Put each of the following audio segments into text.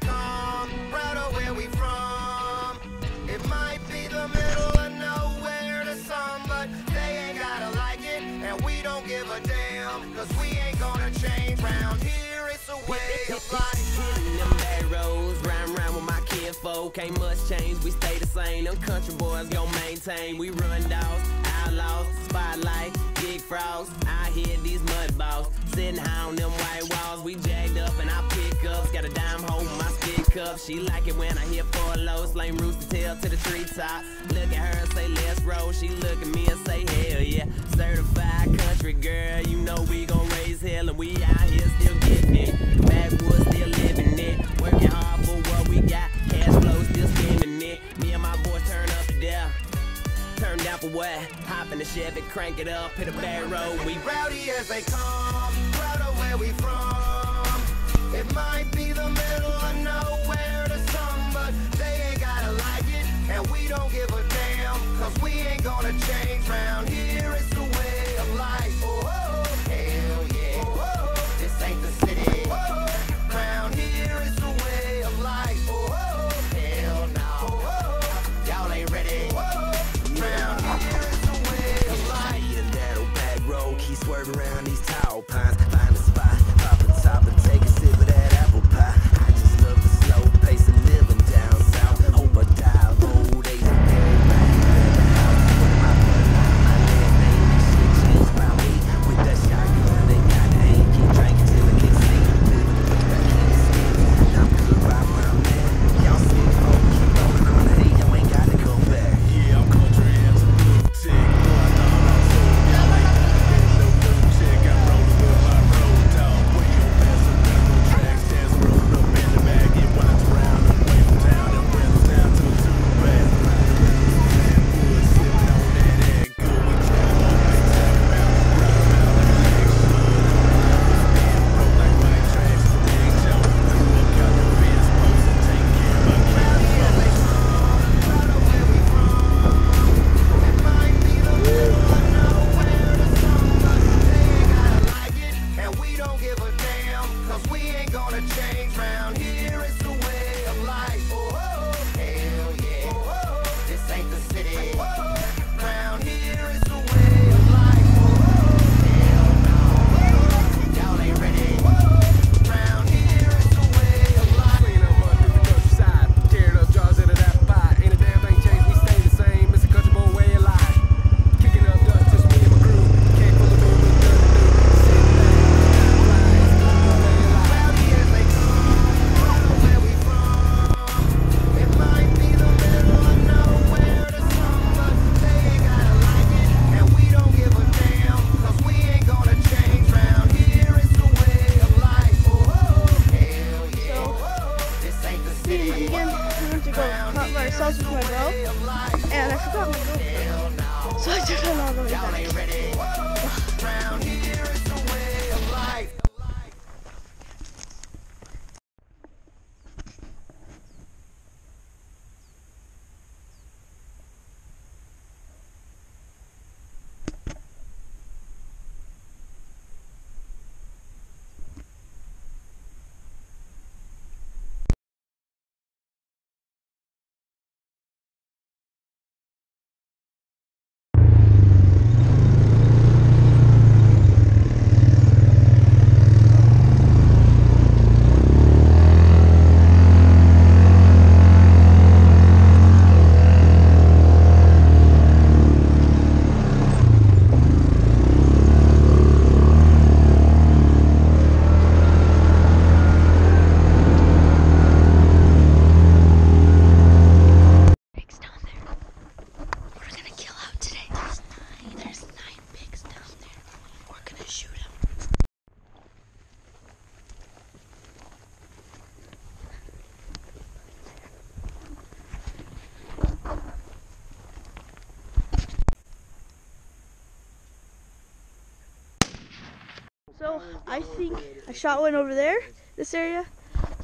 come, proud of where we from. It might be the middle of nowhere to some, but they ain't gotta like it, and we don't give a damn, cause we ain't gonna change round here, it's a way of life. Hitting them bad riding around with my kinfolk. Ain't much change, we stay the same. Them country boys gon' maintain. We run dogs, outlaws, spotlight, big frogs. I hear these mud balls, sitting high on them white walls. We jagged up and I pick ups. Cup. She like it when I hear four lows, lame rooster tail to the treetop. Look at her and say let's roll. She look at me and say hell yeah. Certified country girl, you know we gon' raise hell and we out here still getting it. Backwoods still living it, working hard for what we got. Cash flow still spending it. Me and my boys turn up the there. Turn down for what? Hop in the Chevy, crank it up, hit a bad road. We rowdy as they come, proud of where we from. It might be the middle don't give a damn, cause we ain't gonna change round here, it's the way of life. Oh, oh, hell yeah. Oh, oh, this ain't the city. Oh, oh, round here, it's the way of life. Oh, oh, hell no. Oh, oh, y'all ain't ready. Oh, oh, round here, it's the way of life. Speed and that old back road, keep swerving around these tall pines. Find a spot, pop a top and take a to go by ourselves with my bro, and I forgot my GoPro. So I took it all the way back. ain't ready. Round here it's the way of life. pigs down there. We're gonna kill out today. There's nine. There's nine pigs down there. We're gonna shoot them. So I think I shot one over there, this area.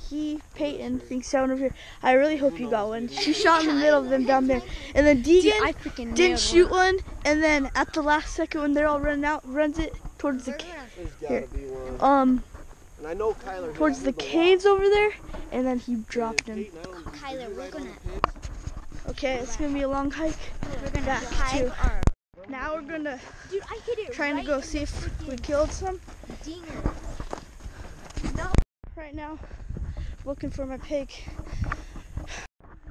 He, Peyton, thinks shot one over here. I really hope you got one. She shot in the middle of them down there. And then Deegan I didn't shoot one. And then at the last second when they're all running out, runs it towards the ca- here. Um, And I know Kyler. towards the caves over there, and then he dropped him. Kyler, we're gonna Okay, it's gonna be a long hike. we're gonna Back hike to- Now we're gonna dude. I hit it. trying to go see if we killed some. Dinger. Right now, looking for my pig.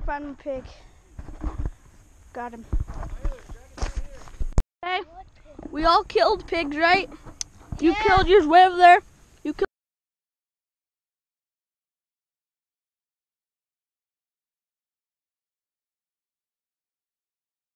Found my pig. Got him. Hey, we all killed pigs, right? You killed yours way over there.